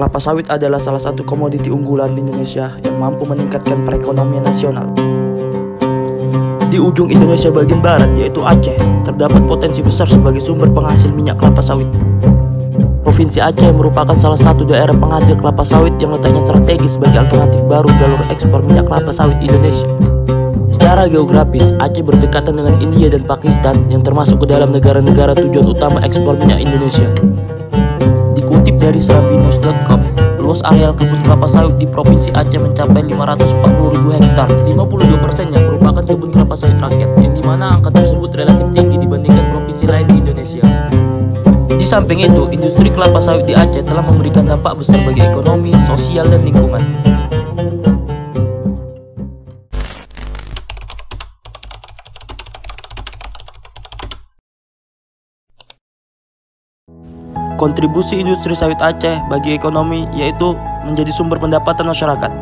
kelapa sawit adalah salah satu komoditi unggulan di Indonesia yang mampu meningkatkan perekonomian nasional. Di ujung Indonesia bagian barat yaitu Aceh, terdapat potensi besar sebagai sumber penghasil minyak kelapa sawit. Provinsi Aceh merupakan salah satu daerah penghasil kelapa sawit yang letaknya strategis sebagai alternatif baru jalur ekspor minyak kelapa sawit Indonesia. Secara geografis, Aceh berdekatan dengan India dan Pakistan yang termasuk ke dalam negara-negara tujuan utama ekspor minyak Indonesia. Dikutip dari serambinews.com, luas areal kebun kelapa sawit di Provinsi Aceh mencapai 540 ribu hektar. 52 persennya merupakan kebun kelapa sawit rakyat, yang di mana angka tersebut relatif tinggi dibandingkan provinsi lain di Indonesia. Di samping itu, industri kelapa sawit di Aceh telah memberikan dampak besar bagi ekonomi, sosial, dan lingkungan. Kontribusi industri sawit Aceh bagi ekonomi yaitu menjadi sumber pendapatan masyarakat.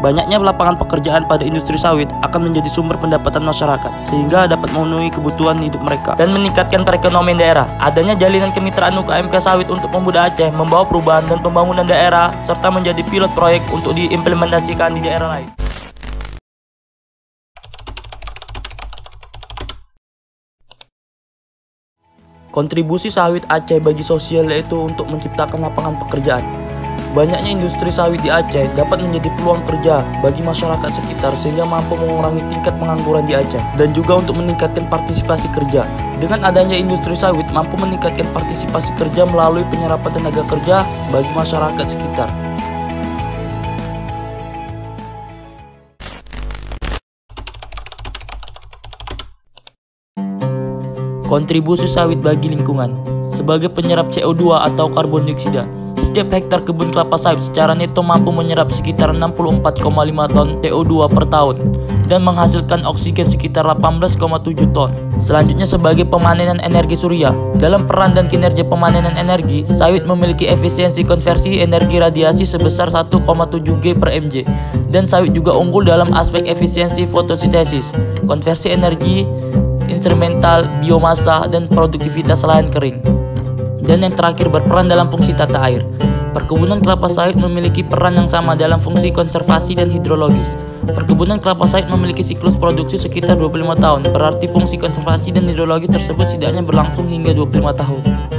Banyaknya lapangan pekerjaan pada industri sawit akan menjadi sumber pendapatan masyarakat sehingga dapat memenuhi kebutuhan hidup mereka dan meningkatkan perekonomian daerah. Adanya jalinan kemitraan UKMK sawit untuk pemuda Aceh membawa perubahan dan pembangunan daerah serta menjadi pilot proyek untuk diimplementasikan di daerah lain. Kontribusi sawit Aceh bagi sosial yaitu untuk menciptakan lapangan pekerjaan. Banyaknya industri sawit di Aceh dapat menjadi peluang kerja bagi masyarakat sekitar sehingga mampu mengurangi tingkat pengangguran di Aceh dan juga untuk meningkatkan partisipasi kerja. Dengan adanya industri sawit mampu meningkatkan partisipasi kerja melalui penyerapan tenaga kerja bagi masyarakat sekitar. Kontribusi sawit bagi lingkungan sebagai penyerap CO2 atau karbon dioksida. Setiap hektar kebun kelapa sawit secara neto mampu menyerap sekitar 64,5 ton CO2 per tahun dan menghasilkan oksigen sekitar 18,7 ton. Selanjutnya sebagai pemanenan energi surya. Dalam peran dan kinerja pemanenan energi, sawit memiliki efisiensi konversi energi radiasi sebesar 1,7 G per mJ dan sawit juga unggul dalam aspek efisiensi fotosintesis, konversi energi instrumental, biomasa, dan produktivitas lahan kering. Dan yang terakhir berperan dalam fungsi tata air. Perkebunan kelapa sawit memiliki peran yang sama dalam fungsi konservasi dan hidrologis. Perkebunan kelapa sawit memiliki siklus produksi sekitar 25 tahun, berarti fungsi konservasi dan hidrologis tersebut setidaknya berlangsung hingga 25 tahun.